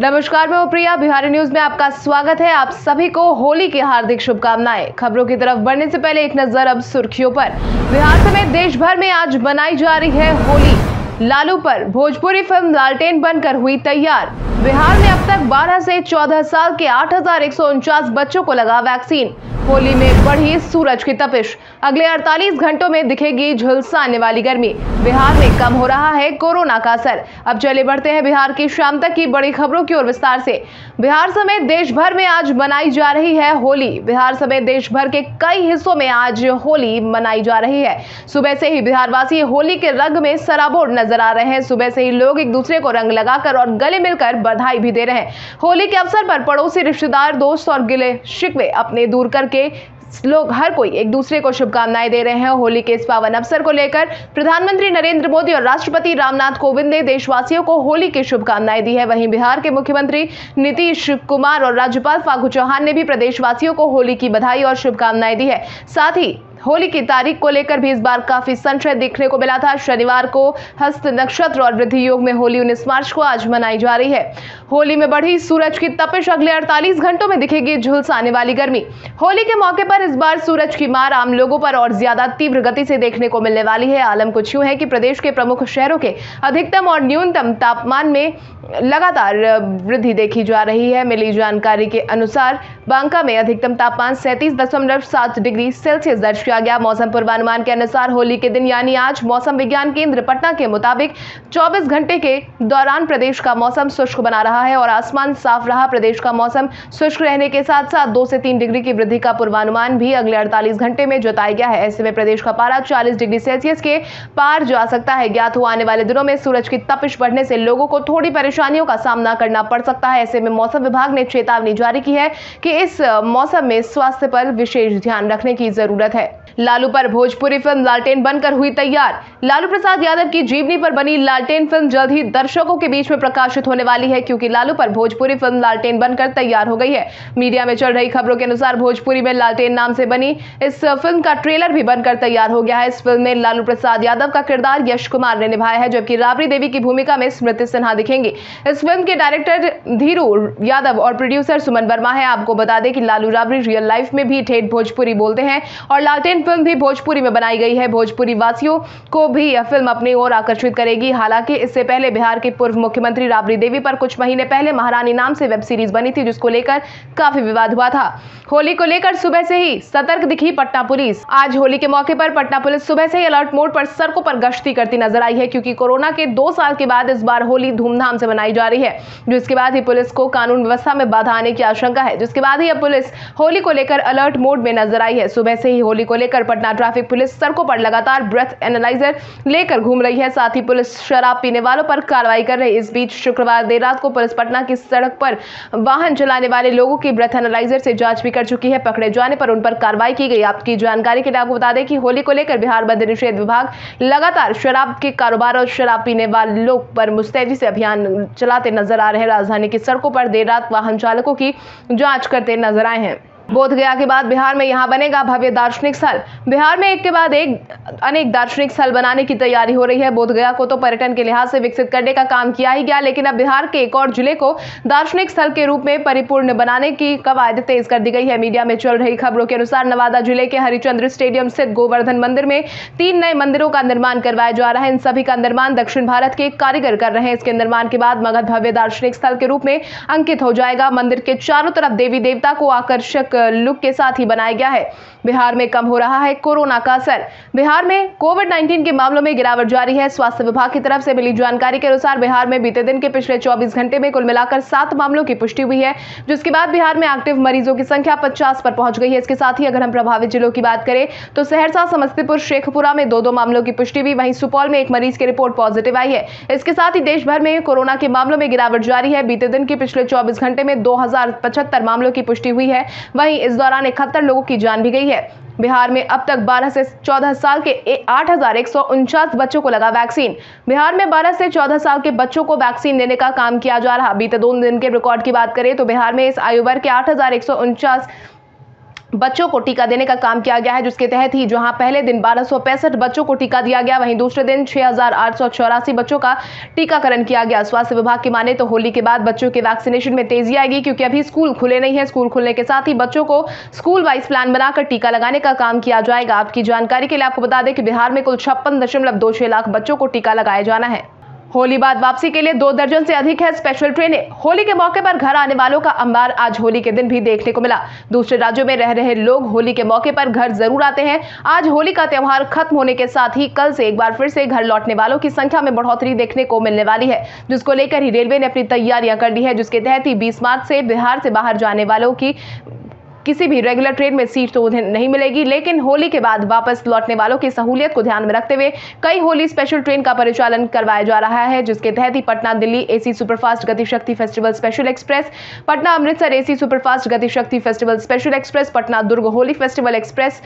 नमस्कार, मैं प्रिया। बिहारी न्यूज़ में आपका स्वागत है। आप सभी को होली की हार्दिक शुभकामनाएँ। खबरों की तरफ़ बढ़ने से पहले एक नज़र अब सुर्खियों पर। बिहार समेत देश भर में आज मनाई जा रही है होली। लालू पर भोजपुरी फ़िल्म लालटेन बनकर हुई तैयार। बिहार में अब तक 12 से 14 साल के आठ हज़ार एक सौ उनचास बच्चों को लगा वैक्सीन। होली में बढ़ी सूरज की तपिश। अगले 48 घंटों में दिखेगी झुलसाने वाली गर्मी। बिहार में कम हो रहा है कोरोना का असर। अब चले बढ़ते हैं बिहार की शाम तक की बड़ी खबरों की ओर विस्तार से। बिहार समेत देश भर में आज मनाई जा रही है होली। बिहार समेत देश भर के कई हिस्सों में आज होली मनाई जा रही है। सुबह से ही बिहार वासी होली के रंग में सराबोर नज़र आ रहे हैं। सुबह से ही लोग एक दूसरे को रंग लगाकर और गले मिलकर बधाई भी दे रहे हैं। होली के अवसर पर पड़ोसी रिश्तेदार, दोस्त और गिले शिकवे अपने दूर करके के लोग हर कोई एक दूसरे को शुभकामनाएँ दे रहे हैं। होली के इस पावन अवसर को लेकर प्रधानमंत्री नरेंद्र मोदी और राष्ट्रपति रामनाथ कोविंद ने देशवासियों को होली की शुभकामनाएँ दी है। वहीं बिहार के मुख्यमंत्री नीतीश कुमार और राज्यपाल फागू चौहान ने भी प्रदेशवासियों को होली की बधाई और शुभकामनाएँ दी है। साथ ही होली की तारीख को लेकर भी इस बार काफ़ी संशय देखने को मिला था। शनिवार को हस्त नक्षत्र और वृद्धि योग में होली उन्नीस मार्च को आज मनाई जा रही है। होली में बढ़ी सूरज की तपिश अगले 48 घंटों में दिखेगी झुलसाने वाली गर्मी। होली के मौके पर इस बार सूरज की मार आम लोगों पर और ज़्यादा तीव्र गति से देखने को मिलने वाली है। आलम कुछ यूँ है कि प्रदेश के प्रमुख शहरों के अधिकतम और न्यूनतम तापमान में लगातार वृद्धि देखी जा रही है। मिली जानकारी के अनुसार बांका में अधिकतम तापमान सैंतीस डिग्री सेल्सियस दर्ज किया गया। मौसम पूर्वानुमान के अनुसार होली के दिन, यानी आज, मौसम विज्ञान केंद्र पटना के मुताबिक 24 घंटे के दौरान प्रदेश का मौसम शुष्क बना रहा है और आसमान साफ़ रहा। प्रदेश का मौसम शुष्क रहने के साथ साथ दो से तीन डिग्री की वृद्धि का पूर्वानुमान भी अगले अड़तालीस घंटे में जताया गया है। ऐसे में प्रदेश का पारा चालीस डिग्री सेल्सियस के पार जा सकता है। ज्ञात हुआ, आने वाले दिनों में सूरज की तपिश बढ़ने से लोगों को थोड़ी परेशानियों का सामना करना पड़ सकता है। ऐसे में मौसम विभाग ने चेतावनी जारी की है कि इस मौसम में स्वास्थ्य पर विशेष ध्यान रखने की ज़रूरत है। लालू पर भोजपुरी फ़िल्म लालटेन बनकर हुई तैयार। लालू प्रसाद यादव की जीवनी पर बनी लालटेन फ़िल्म जल्द ही दर्शकों के बीच में प्रकाशित होने वाली है, क्योंकि लालू पर भोजपुरी फ़िल्म लालटेन बनकर तैयार हो गई है। मीडिया में चल रही खबरों के अनुसार भोजपुरी में लालटेन नाम से बनी इस फ़िल्म का ट्रेलर भी बनकर तैयार हो गया है। इस फ़िल्म में लालू प्रसाद यादव का किरदार यश कुमार ने निभाया है, जबकि राबड़ी देवी की भूमिका में स्मृति सिन्हा दिखेंगी। इस फ़िल्म के डायरेक्टर धीरू यादव और प्रोड्यूसर सुमन वर्मा है। आपको बता दें कि लालू राबड़ी रियल लाइफ में भी ठेठ भोजपुरी बोलते हैं और लालटेन फ़िल्म भी भोजपुरी में बनाई गई है। भोजपुरी वासियों को भी यह फ़िल्म अपनी ओर आकर्षित करेगी। हालाँकि इससे पहले बिहार के पूर्व मुख्यमंत्री राबड़ी देवी पर कुछ महीने पहले महारानी नाम से वेब सीरीज़ बनी थी, जिसको लेकर काफ़ी विवाद हुआ था। होली को लेकर सुबह से ही सतर्क दिखी पटना पुलिस। आज होली के मौके पर पटना पुलिस सुबह से ही अलर्ट मोड पर सड़कों पर गश्ती करती नज़र आई है, क्योंकि कोरोना के दो साल के बाद इस बार होली धूमधाम से मनाई जा रही है। जिसके बाद ही पुलिस को कानून व्यवस्था में बाधा आने की आशंका है। जिसके बाद ही अब पुलिस होली को लेकर अलर्ट मोड में नज़र आई है। सुबह से ही होली को लेकर पटना ट्रैफ़िक पुलिस सड़कों पर लगातार ब्रेथ एनालाइजर लेकर घूम रही है। साथ ही पुलिस शराब पीने वालों पर कार्रवाई कर रही है। इस बीच शुक्रवार देर रात को पुलिस पटना की सड़क पर वाहन चलाने वाले लोगों की ब्रेथ एनालाइजर से जाँच भी कर चुकी है। पकड़े जाने पर उन पर कार्रवाई की गई। आपकी जानकारी के लिए आपको बता दें कि होली को लेकर बिहार मद्य निषेध विभाग लगातार शराब के कारोबार और शराब पीने वाले लोग पर मुस्तैदी से अभियान चलाते नज़र आ रहे राजधानी की सड़कों पर देर रात वाहन चालकों की जाँच करते नज़र आए हैं। बोध गया के बाद बिहार में यहाँ बनेगा भव्य दार्शनिक स्थल। बिहार में एक के बाद एक, अनेक दार्शनिक स्थल बनाने की तैयारी हो रही है। बोध गया को तो पर्यटन के लिहाज से विकसित करने का काम किया ही गया, लेकिन अब बिहार के एक और ज़िले को दार्शनिक स्थल के रूप में परिपूर्ण बनाने की कवायद तेज कर दी गई है। मीडिया में चल रही खबरों के अनुसार नवादा ज़िले के हरिचंद्र स्टेडियम स्थित गोवर्धन मंदिर में तीन नए मंदिरों का निर्माण करवाया जा रहा है। इन सभी का निर्माण दक्षिण भारत के कारीगर कर रहे हैं। इसके निर्माण के बाद मगध भव्य दार्शनिक स्थल के रूप में अंकित हो जाएगा। मंदिर के चारों तरफ़ देवी देवता को आकर्षक लुक के साथ ही बनाया गया है। बिहार में कम हो रहा है कोरोना का असर। बिहार में कोविड 19 के मामलों में गिरावट जारी है। स्वास्थ्य विभाग की तरफ़ से मिली जानकारी के अनुसार बिहार में बीते दिन के पिछले 24 घंटे में कुल मिलाकर सात मामलों की पुष्टि हुई है, जिसके बाद बिहार में एक्टिव मरीजों की संख्या पचास पर पहुँच गई है। इसके साथ ही अगर हम प्रभावित जिलों की बात करें तो सहरसा, समस्तीपुर, शेखपुरा में दो दो मामलों की पुष्टि हुई। वहीं सुपौल में एक मरीज़ की रिपोर्ट पॉजिटिव आई है। इसके साथ ही देश भर में कोरोना के मामलों में गिरावट जारी है। बीते दिन के पिछले चौबीस घंटे में दो हज़ार पचहत्तर मामलों की पुष्टि हुई है। वहीं इस दौरान इकहत्तर लोगों की जान भी गई है। बिहार में अब तक 12 से 14 साल के आठ हज़ार एक सौ उनचास बच्चों को लगा वैक्सीन। बिहार में 12 से 14 साल के बच्चों को वैक्सीन देने का काम किया जा रहा। बीते दो दिन के रिकॉर्ड की बात करें तो बिहार में इस आयु वर्ग के आठ हज़ार एक सौ उनचास बच्चों को टीका देने का काम किया गया है, जिसके तहत ही जहाँ पहले दिन बारह बच्चों को टीका दिया गया, वहीं दूसरे दिन छह बच्चों का टीकाकरण किया गया। स्वास्थ्य विभाग की माने तो होली के बाद बच्चों के वैक्सीनेशन में तेज़ी आएगी, क्योंकि अभी स्कूल खुले नहीं है। स्कूल खुलने के साथ ही बच्चों को स्कूल वाइज प्लान बनाकर टीका लगाने का काम किया जाएगा। आपकी जानकारी के लिए आपको बता दें कि बिहार में कुल छप्पन लाख बच्चों को टीका लगाया जाना है। होली बाद वापसी के लिए दो दर्जन से अधिक है स्पेशल ट्रेनें होली के मौके पर घर आने वालों का अंबार आज होली के दिन भी देखने को मिला। दूसरे राज्यों में रह रहे लोग होली के मौके पर घर ज़रूर आते हैं। आज होली का त्यौहार खत्म होने के साथ ही कल से एक बार फिर से घर लौटने वालों की संख्या में बढ़ोतरी देखने को मिलने वाली है, जिसको लेकर ही रेलवे ने अपनी तैयारियाँ कर ली है, जिसके तहत ही बीस मार्च से बिहार से बाहर जाने वालों की किसी भी रेगुलर ट्रेन में सीट तो उन्हें नहीं मिलेगी, लेकिन होली के बाद वापस लौटने वालों की सहूलियत को ध्यान में रखते हुए कई होली स्पेशल ट्रेन का परिचालन करवाया जा रहा है, जिसके तहत ही Patna, Delhi AC superfast Gatishakti festival special express Patna Amritsar AC superfast Gatishakti festival special express Patna Durg Holi festival express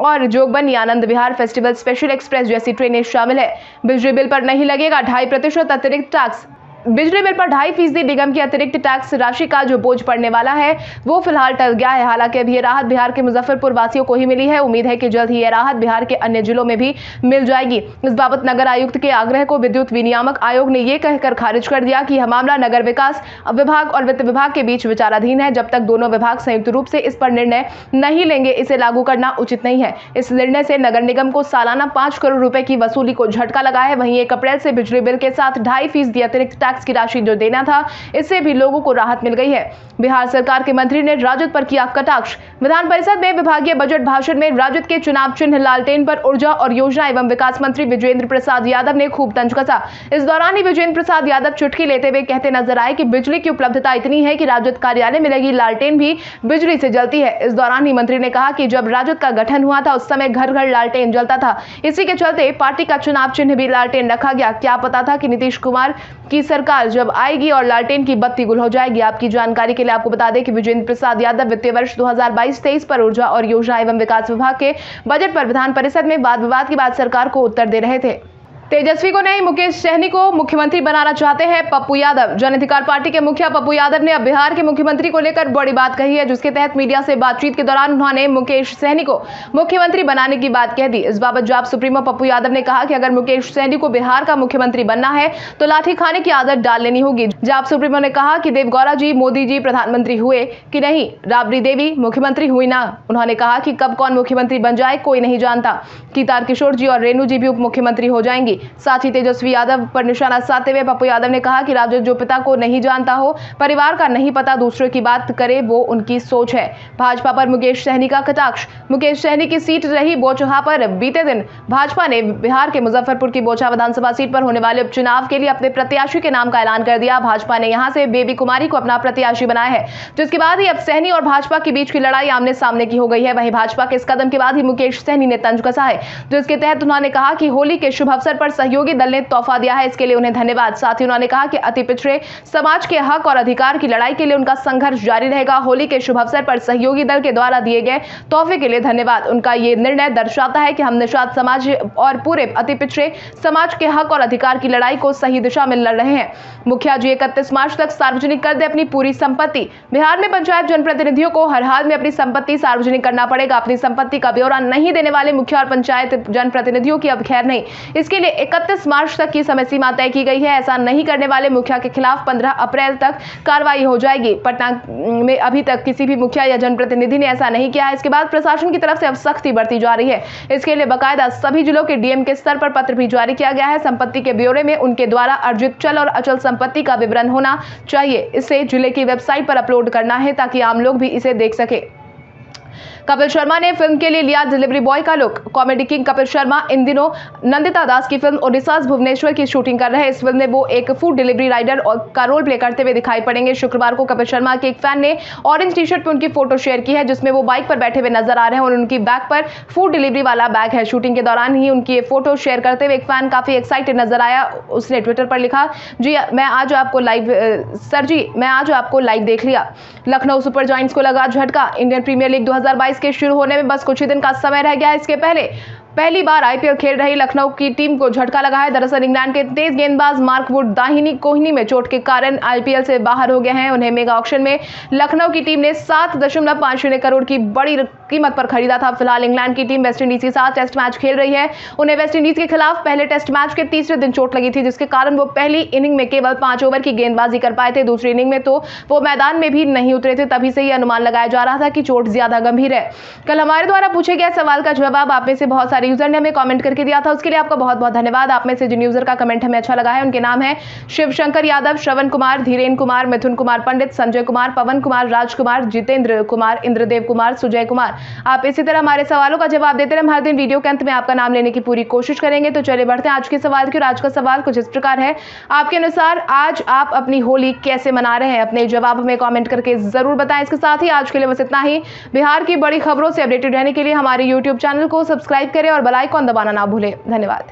और Jogbani Anand Vihar festival special express जैसी ट्रेनें शामिल है। बिजली बिल पर नहीं लगेगा ढाई प्रतिशत अतिरिक्त टैक्स बिजली बिल पर ढाई फ़ीसदी निगम की अतिरिक्त टैक्स राशि का जो बोझ पड़ने वाला है, वो फ़िलहाल टल गया है। हालाँकि अभी ये राहत बिहार के मुजफ्फरपुर वासियों को ही मिली है। उम्मीद है कि जल्द ही ये राहत बिहार के अन्य जिलों में भी मिल जाएगी। इस बाबत नगर आयुक्त के आग्रह को विद्युत विनियामक आयोग ने ये कहकर खारिज कर दिया कि यह मामला नगर विकास विभाग और वित्त विभाग के बीच विचाराधीन है, जब तक दोनों विभाग संयुक्त रूप से इस पर निर्णय नहीं लेंगे, इसे लागू करना उचित नहीं है। इस निर्णय से नगर निगम को सालाना पाँच करोड़ रुपए की वसूली को झटका लगा है। वहीं एक अप्रैल से बिजली बिल के साथ ढाई फ़ीसदी अतिरिक्त टैक्स की राशि जो देना था, इससे भी लोगों को राहत मिल गई है। बिहार सरकार के मंत्री ने राजद पर किया कटाक्ष। विधान परिषद में विभागीय बजट भाषण में राजद के चुनाव चिन्ह लालटेन पर ऊर्जा और योजना एवं विकास मंत्री विजेंद्र प्रसाद यादव ने खूब तंज कसा। इस दौरान ही विजेंद्र प्रसाद यादव चुटकी लेते हुए कहते नज़र आए कि बिजली की उपलब्धता इतनी है कि राजद कार्यालय में लगी लालटेन भी बिजली से जलती है। इस दौरान ही मंत्री ने कहा कि जब राजद का गठन हुआ था, उस समय घर घर लालटेन जलता था। इसी के चलते पार्टी का चुनाव चिन्ह भी लालटेन रखा गया। क्या पता था कि नीतीश कुमार की सरकार जब आएगी और लालटेन की बत्ती गुल हो जाएगी। आपकी जानकारी के लिए आपको बता दें कि विजेंद्र प्रसाद यादव वित्तीय वर्ष 2022-23 पर ऊर्जा और योजना एवं विकास विभाग के बजट पर विधान परिषद में वाद विवाद के बाद सरकार को उत्तर दे रहे थे। तेजस्वी को नहीं, मुकेश सहनी को मुख्यमंत्री बनाना चाहते हैं पप्पू यादव। जन अधिकार पार्टी के मुखिया पप्पू यादव ने अब बिहार के मुख्यमंत्री को लेकर बड़ी बात कही है, जिसके तहत मीडिया से बातचीत के दौरान उन्होंने मुकेश सहनी को मुख्यमंत्री बनाने की बात कह दी। इस बाबत जाप सुप्रीमो पप्पू यादव ने कहा कि अगर मुकेश सहनी को बिहार का मुख्यमंत्री बनना है तो लाठी खाने की आदत डाल लेनी होगी। जाप सुप्रीमो ने कहा कि देवगौरा जी, मोदी जी प्रधानमंत्री हुए कि नहीं? राबड़ी देवी मुख्यमंत्री हुई ना? उन्होंने कहा कि कब कौन मुख्यमंत्री बन जाए, कोई नहीं जानता। कि तारकिशोर जी और रेणु जी भी उप मुख्यमंत्री हो जाएँगी। साथ ही तेजस्वी यादव पर निशाना साधते हुए पप्पू यादव ने कहा कि राजद जो पिता को नहीं जानता हो, परिवार का नहीं पता दूसरे की बात करे, वो उनकी सोच है। भाजपा पर मुकेश सहनी का कटाक्ष। मुकेश सहनी की सीट रही बोचहा पर। बीते दिन भाजपा ने बिहार के मुजफ्फरपुर की बोचहा विधानसभा सीट पर होने वाले उपचुनाव के लिए अपने प्रत्याशी के नाम का ऐलान कर दिया। भाजपा ने यहाँ से बेबी कुमारी को अपना प्रत्याशी बनाया है। जिसके बाद ही अब सहनी और भाजपा के बीच की लड़ाई आमने सामने की हो गई है। वहीं भाजपा के इस कदम के बाद ही मुकेश सहनी ने तंज कसा है, जिसके तहत उन्होंने कहा कि होली के शुभ अवसर पर सहयोगी दल ने तोहफा दिया है। इसके लिए उन्हें धन्यवाद। साथ ही उन्होंने कहा कि अति पिछड़े समाज के हक और अधिकार की लड़ाई के लिए उनका संघर्ष जारी रहेगा। होली के शुभ अवसर पर सहयोगी दल के द्वारा दिए गए तोहफे के लिए धन्यवाद। उनका ये निर्णय दर्शाता है कि हम निषाद समाज और पूरे अति पिछड़े समाज के हक और अधिकार की लड़ाई को सही दिशा में लड़ रहे हैं। मुखिया जी, इकतीस मार्च तक सार्वजनिक कर दे अपनी पूरी संपत्ति। बिहार में पंचायत जनप्रतिनिधियों को हर हाल में अपनी संपत्ति सार्वजनिक करना पड़ेगा। अपनी संपत्ति का ब्यौरा नहीं देने वाले मुखिया और पंचायत जनप्रतिनिधियों की अब खैर नहीं। इसके लिए इकतीस मार्च तक की समय सीमा तय की गई है। ऐसा नहीं करने वाले मुखिया के खिलाफ 15 अप्रैल तक कार्रवाई हो जाएगी। पटना में अभी तक किसी भी मुखिया या जनप्रतिनिधि ने ऐसा नहीं किया है। इसके बाद प्रशासन की तरफ़ से अब सख्ती बढ़ती जा रही है। इसके लिए बाकायदा सभी जिलों के डीएम के स्तर पर पत्र भी जारी किया गया है। संपत्ति के ब्यौरे में उनके द्वारा अर्जित चल और अचल संपत्ति का विवरण होना चाहिए। इसे ज़िले की वेबसाइट पर अपलोड करना है ताकि आम लोग भी इसे देख सके। कपिल शर्मा ने फ़िल्म के लिए लिया डिलीवरी बॉय का look. Comedy king Kapil Sharma, इन दिनों नंदिता दास की फ़िल्म ओडिशा भुवनेश्वर की शूटिंग कर रहे हैं। इस फ़िल्म में वो एक फ़ूड डिलीवरी राइडर का रोल प्ले करते हुए दिखाई पड़ेंगे। शुक्रवार को कपिल शर्मा के एक फ़ैन ने ऑरेंज टी शर्ट पर उनकी फ़ोटो शेयर की है, जिसमें वो बाइक पर बैठे हुए नज़र आ रहे हैं और उनकी बैग पर फ़ूड डिलीवरी वाला बैग है। शूटिंग के दौरान ही उनकी फ़ोटो शेयर करते हुए एक फ़ैन काफ़ी एक्साइटेड नज़र आया। उसने ट्विटर पर लिखा, जी, मैं आज आपको लाइव सर जी, मैं आज आपको लाइव देख लिया। लखनऊ सुपर जॉइंट्स को लगा झटका। इंडियन प्रीमियर लीग 2022 के शुरू होने में बस कुछ ही दिन का समय रह गया इसके पहले पहली बार आईपीएल खेल रही लखनऊ की टीम को झटका लगा है। दरअसल इंग्लैंड के तेज गेंदबाज मार्क वुड दाहिनी कोहनी में चोट के कारण आईपीएल से बाहर हो गए हैं। उन्हें मेगा ऑक्शन में लखनऊ की टीम ने सात दशमलव पाँच शून्य करोड़ की बड़ी कीमत पर खरीदा था। फ़िलहाल इंग्लैंड की टीम वेस्टइंडीज के साथ टेस्ट मैच खेल रही है। उन्हें वेस्टइंडीज के खिलाफ पहले टेस्ट मैच के तीसरे दिन चोट लगी थी, जिसके कारण वो पहली इनिंग में केवल पाँच ओवर की गेंदबाजी कर पाए थे। दूसरी इनिंग में तो वो मैदान में भी नहीं उतरे थे, तभी से ही अनुमान लगाया जा रहा था कि चोट ज़्यादा गंभीर है। कल हमारे द्वारा पूछे गए सवाल का जवाब आप में से बहुत सारे यूज़र ने हमें कमेंट करके दिया था। उसके लिए आपका बहुत बहुत धन्यवाद। आप में से जिन यूज़र का कमेंट हमें अच्छा लगा है, उनके नाम है शिवशंकर यादव, श्रवण कुमार, धीरेन कुमार, मिथुन कुमार पंडित, संजय कुमार, पवन कुमार, राजकुमार, जितेंद्र कुमार, इंद्रदेव कुमार, सुजय कुमार। आप इसी तरह हमारे सवालों का जवाब देते रहे। हर दिन वीडियो के अंत में आपका नाम लेने की पूरी कोशिश करेंगे। तो चले बढ़ते हैं आज के सवाल की और आज का सवाल कुछ इस प्रकार है। आपके अनुसार आज आप अपनी होली कैसे मना रहे हैं? अपने जवाब हमें कॉमेंट करके ज़रूर बताएँ। इसके साथ ही आज के लिए बस इतना ही। बिहार की बड़ी खबरों से अपडेटेड रहने के लिए हमारे यूट्यूब चैनल को सब्सक्राइब करें और बेल आइकॉन दबाना ना भूलें। धन्यवाद।